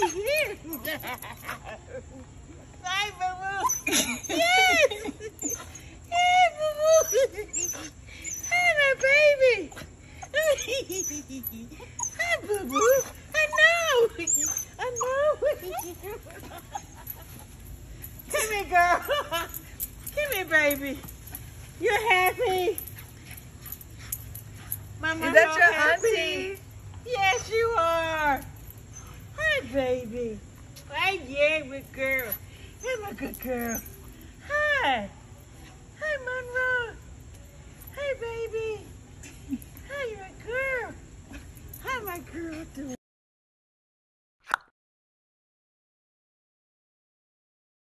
Hi, Boo Yes. Hey, Boo Boo. Hi, my baby. Hi, Boo Boo. I know. I know. Come here, girl. Come here, baby. You're happy. My Is that your happy baby. Hi, yeah, good girl. I'm a good girl. Hi. Hi, Monroe. Hi, baby. Hi, my girl. Hi, my girl.